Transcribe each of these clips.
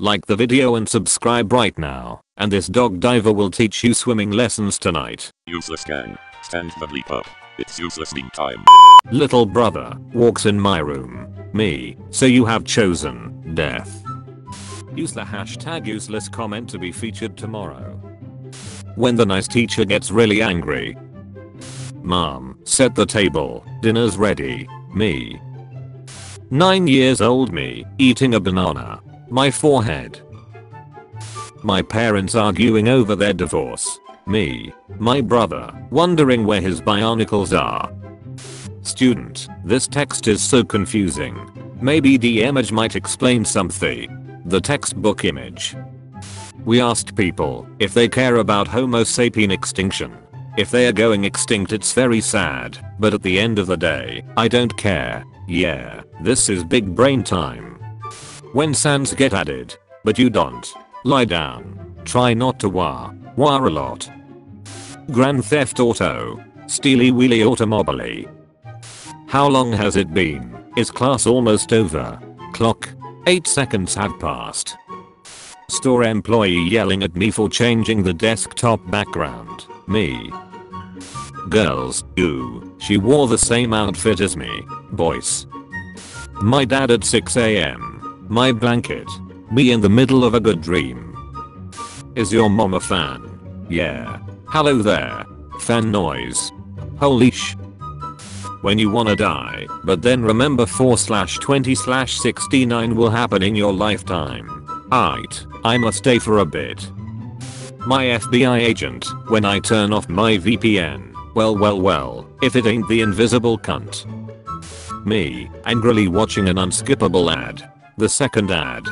Like the video and subscribe right now, and this dog diver will teach you swimming lessons tonight. Useless gang. Stand the bleep up. It's useless time. Little brother walks in my room. Me, so you have chosen death. Use the hashtag useless comment to be featured tomorrow. When the nice teacher gets really angry. Mom, set the table, dinner's ready. Me. 9 years old me, eating a banana. My forehead. My parents arguing over their divorce. Me. My brother, wondering where his bionicles are. Student, this text is so confusing. Maybe the image might explain something. The textbook image. We asked people if they care about Homo sapien extinction. If they are going extinct it's very sad, but at the end of the day, I don't care. Yeah, this is big brain time. When Sans get added, but you don't. Lie down. Try not to wah. Wah a lot. Grand Theft Auto. Steely Wheelie Automobile. How long has it been? Is class almost over? Clock. 8 seconds have passed. Store employee yelling at me for changing the desktop background. Me. Girls, ooh, she wore the same outfit as me. Boys. My dad at 6am. My blanket. Me in the middle of a good dream. Is your mom a fan? Yeah. Hello there. Fan noise. Holy sh. When you wanna die, but then remember 4 slash 20 slash 69 will happen in your lifetime. Aight, I must stay for a bit. My FBI agent, when I turn off my VPN, well well well, if it ain't the invisible cunt. Me, angrily watching an unskippable ad. The second ad.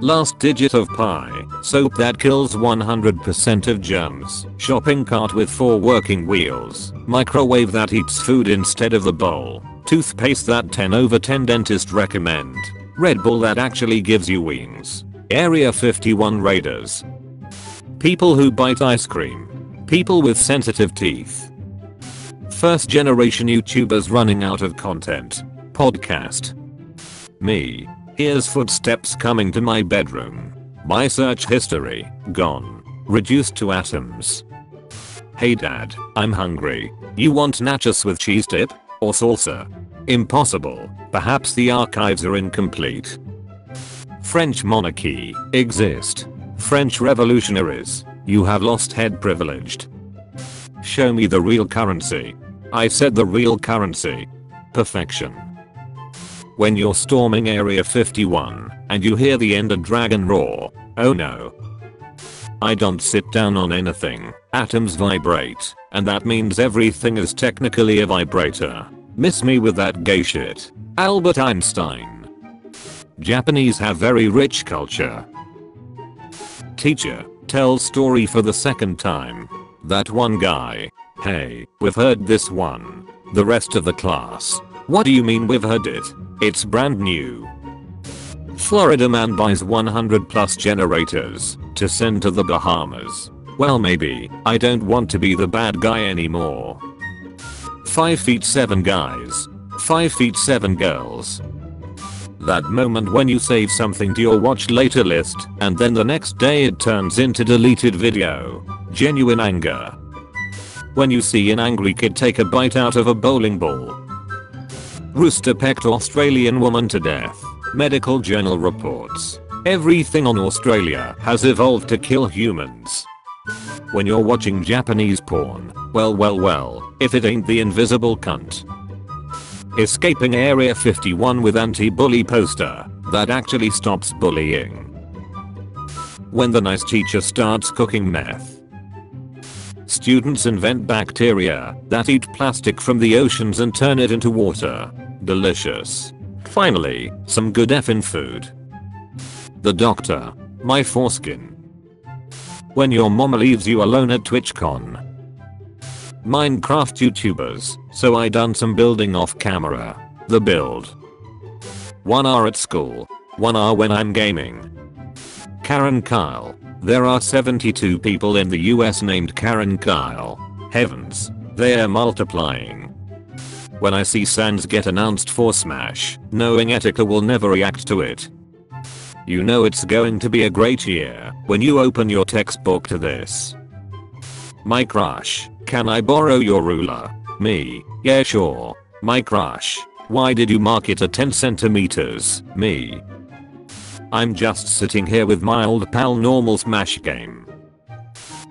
Last digit of pi, soap that kills 100% of germs, shopping cart with 4 working wheels, microwave that eats food instead of the bowl, toothpaste that 10 over 10 dentist recommend, Red Bull that actually gives you wings, Area 51 raiders, people who bite ice cream, people with sensitive teeth, first generation YouTubers running out of content, podcast, me, Here's footsteps coming to my bedroom. My search history, gone. Reduced to atoms. Hey dad, I'm hungry. You want nachos with cheese dip? Or salsa? Impossible. Perhaps the archives are incomplete. French monarchy, exist. French revolutionaries, you have lost head privileged. Show me the real currency. I said the real currency. Perfection. When you're storming Area 51 and you hear the Ender Dragon roar, oh no. I don't sit down on anything, atoms vibrate, and that means everything is technically a vibrator. Miss me with that gay shit. Albert Einstein. Japanese have very rich culture. Teacher, tell story for the second time. That one guy. Hey, we've heard this one. The rest of the class. What do you mean we've heard it? It's brand new. Florida man buys 100 plus generators to send to the Bahamas. Well maybe, I don't want to be the bad guy anymore. 5 feet 7 guys. 5 feet 7 girls. That moment when you save something to your watch later list and then the next day it turns into deleted video. Genuine anger. When you see an angry kid take a bite out of a bowling ball Rooster pecked Australian woman to death. Medical journal reports. Everything on Australia has evolved to kill humans. When you're watching Japanese porn, well well well, if it ain't the invisible cunt. Escaping Area 51 with anti-bully poster that actually stops bullying. When the nice teacher starts cooking meth. Students invent bacteria that eat plastic from the oceans and turn it into water. Delicious. Finally, some good effin' food. The doctor. My foreskin. When your mama leaves you alone at TwitchCon. Minecraft YouTubers, so I done some building off camera. The build. 1 hour at school. 1 hour when I'm gaming. Karen Kyle. There are 72 people in the US named Karen Kyle. Heavens. They're multiplying. When I see Sans get announced for Smash, knowing Etika will never react to it. You know it's going to be a great year when you open your textbook to this. My crush, can I borrow your ruler? Me, yeah sure. My crush, why did you mark it at 10 centimeters? Me. I'm just sitting here with my old pal normal smash game.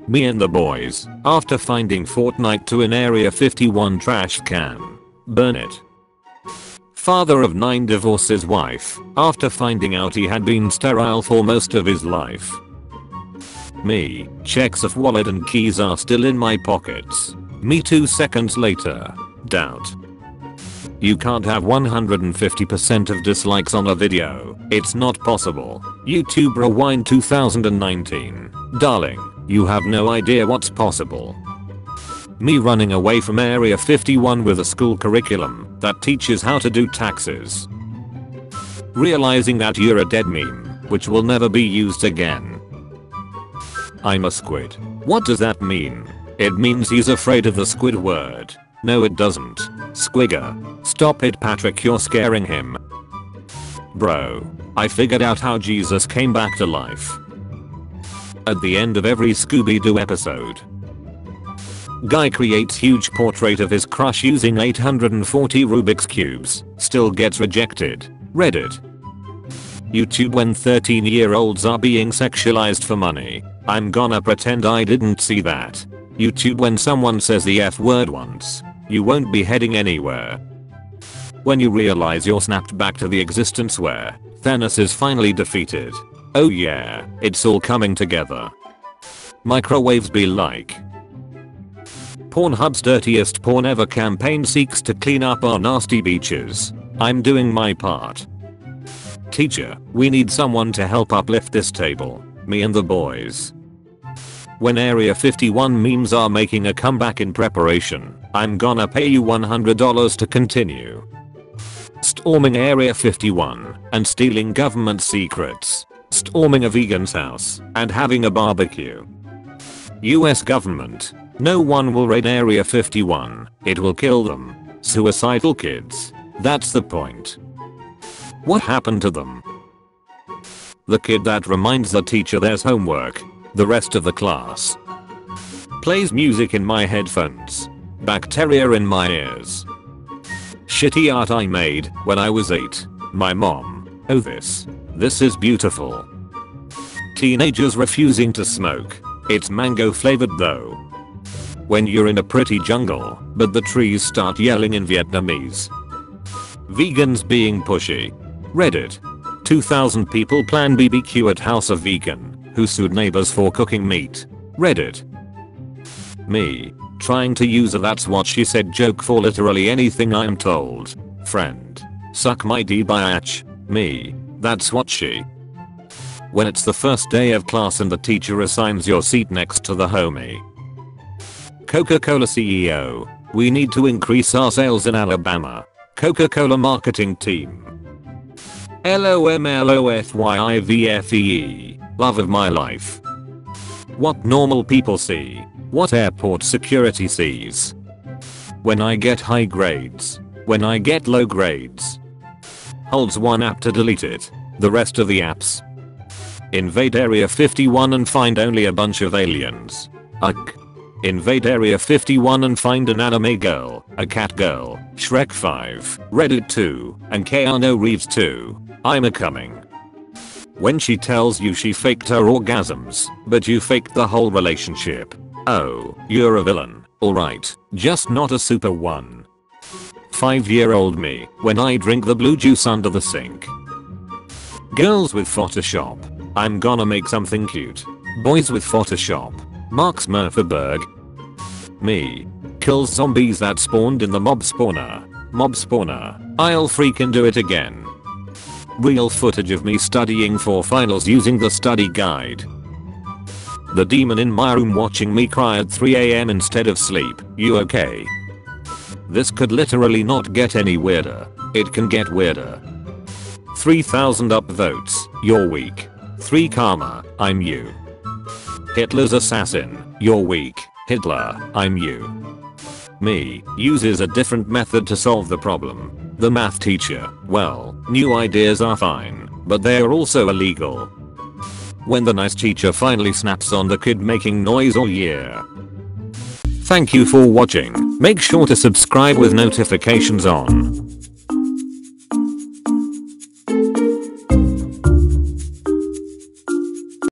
Me and the boys, after finding Fortnite to an Area 51 trash can. Burn it. Father of 9 divorces wife, after finding out he had been sterile for most of his life. Me, checks of wallet and keys are still in my pockets. Me 2 seconds later. Doubt. You can't have 150% of dislikes on a video. It's not possible. YouTube Rewind 2019. Darling, you have no idea what's possible. Me running away from Area 51 with a school curriculum that teaches how to do taxes. Realizing that you're a dead meme, which will never be used again. I'm a squid. What does that mean? It means he's afraid of the squid word. No it doesn't. Squigger. Stop it Patrick you're scaring him. Bro. I figured out how Jesus came back to life. At the end of every Scooby-Doo episode. Guy creates huge portrait of his crush using 840 Rubik's Cubes. Still gets rejected. Reddit. YouTube when 13 year olds are being sexualized for money. I'm gonna pretend I didn't see that. YouTube when someone says the F word once. You won't be heading anywhere. When you realize you're snapped back to the existence where Thanos is finally defeated. Oh yeah, it's all coming together. Microwaves be like. Pornhub's dirtiest porn ever campaign seeks to clean up our nasty beaches. I'm doing my part. Teacher, we need someone to help uplift this table. Me and the boys. When Area 51 memes are making a comeback in preparation, I'm gonna pay you $100 to continue. Storming Area 51 and stealing government secrets. Storming a vegan's house and having a barbecue. US government. No one will raid Area 51. It will kill them. Suicidal kids. That's the point. What happened to them? The kid that reminds the teacher there's homework the rest of the class. Plays music in my headphones. Bacteria in my ears. Shitty art I made when I was 8. My mom. Oh this. This is beautiful. Teenagers refusing to smoke. It's mango flavored though. When you're in a pretty jungle, but the trees start yelling in Vietnamese. Vegans being pushy. Reddit. 2000 people plan BBQ at House of Vegan who sued neighbors for cooking meat. Reddit. Me. Trying to use a that's what she said joke for literally anything I'm told. Friend. Suck my D biatch. Me. That's what she. When it's the first day of class and the teacher assigns your seat next to the homie. Coca-Cola CEO. We need to increase our sales in Alabama. Coca-Cola marketing team. LOMLOFYIVFEE. Love of my life. What normal people see. What airport security sees. When I get high grades. When I get low grades. Holds one app to delete it. The rest of the apps. Invade Area 51 and find only a bunch of aliens. Ugh. Invade Area 51 and find an anime girl, a cat girl, Shrek 5, Reddit 2, and Keanu Reeves 2. I'm a coming. When she tells you she faked her orgasms, but you faked the whole relationship. Oh, you're a villain. Alright, just not a super one. 5 year old me, when I drink the blue juice under the sink. Girls with Photoshop. I'm gonna make something cute. Boys with Photoshop. Mark Smurferberg. Me. Kills zombies that spawned in the mob spawner. Mob spawner. I'll freaking do it again. Real footage of me studying for finals using the study guide. The demon in my room watching me cry at 3am instead of sleep. You okay? This could literally not get any weirder. It can get weirder. 3000 upvotes. You're weak. 3 karma. I'm you. Hitler's assassin. You're weak. Hitler. I'm you. Me uses a different method to solve the problem. The math teacher, well, new ideas are fine, but they are also illegal. When the nice teacher finally snaps on the kid making noise all year. Thank you for watching. Make sure to subscribe with notifications on.